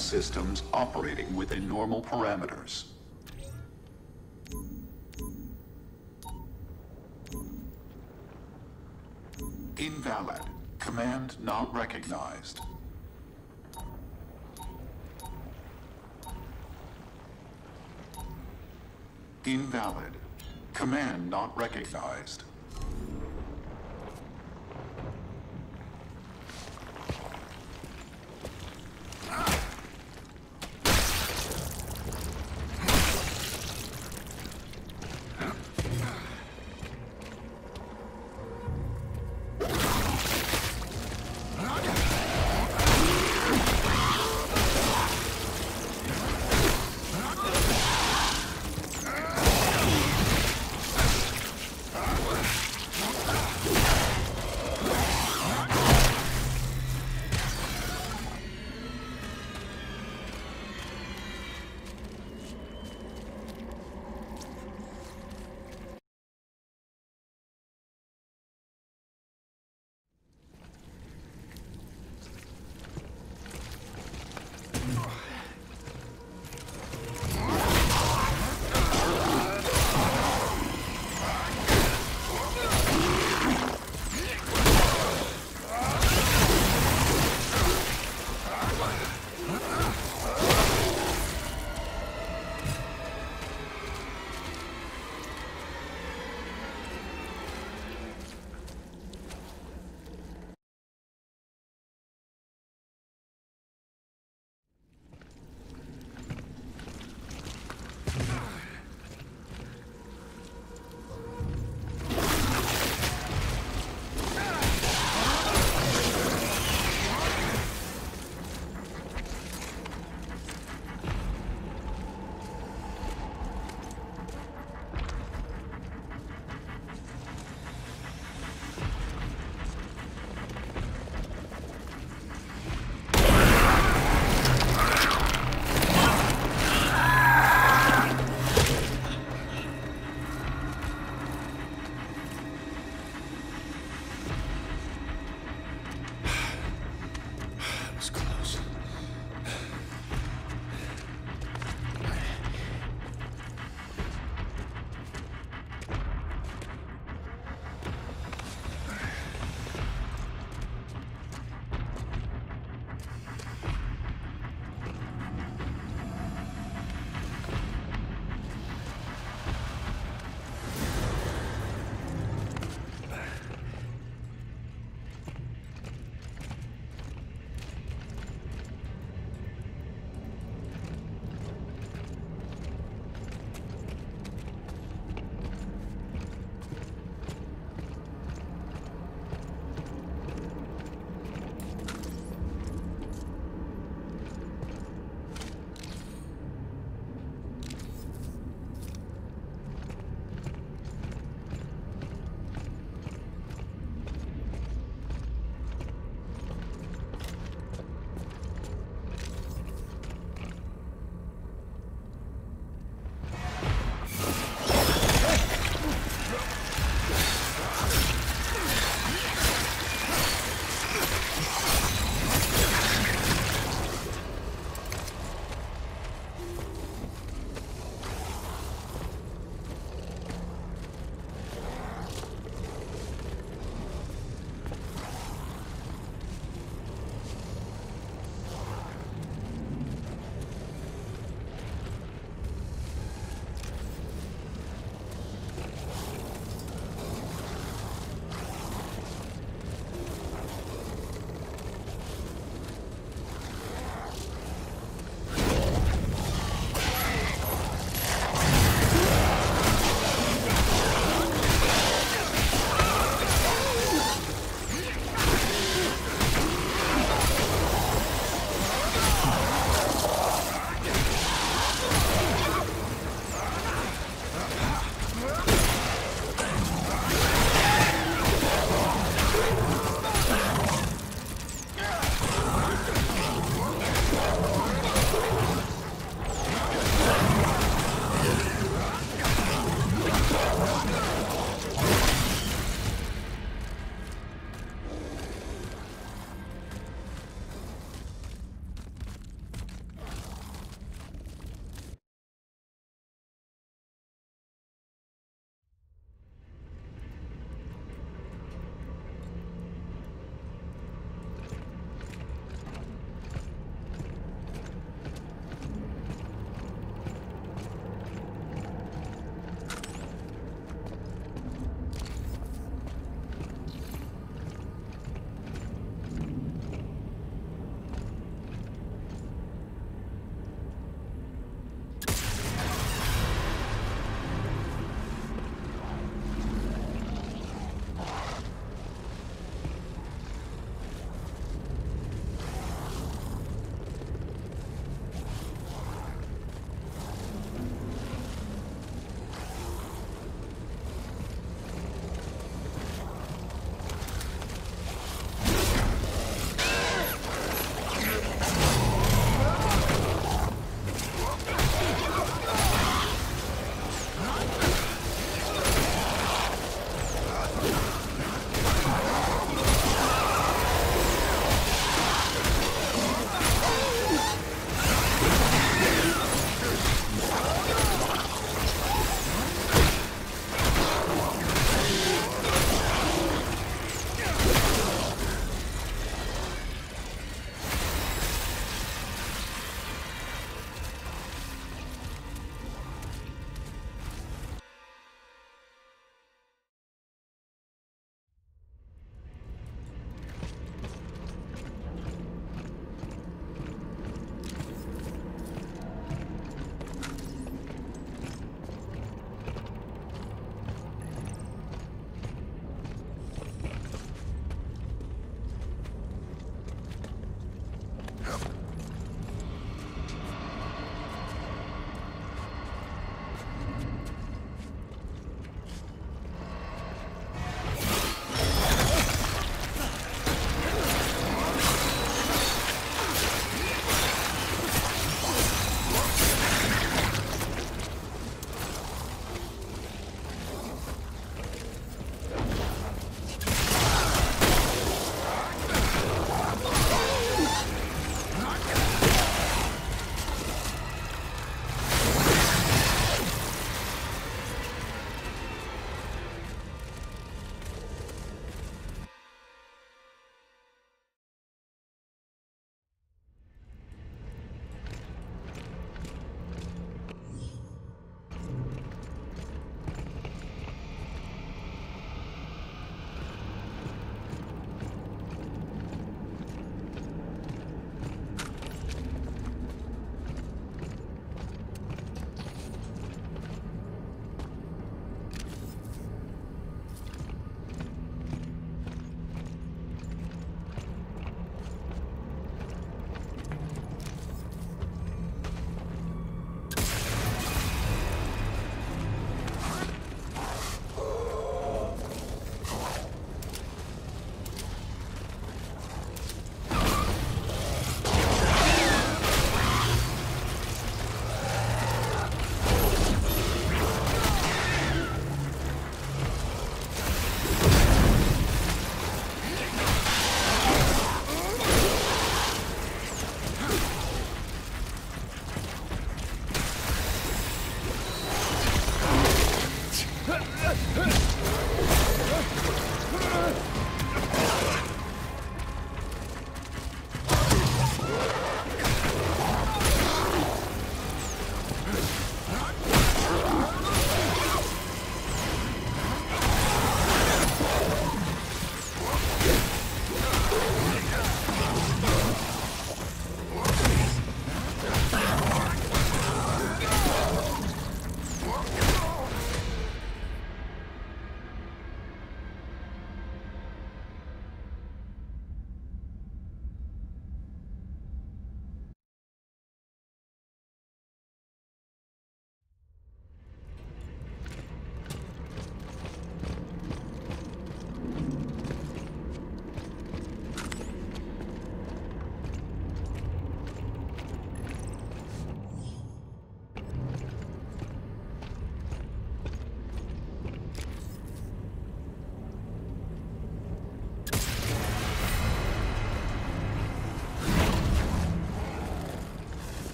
systems operating within normal parameters. Invalid. Command not recognized. Invalid. Command not recognized.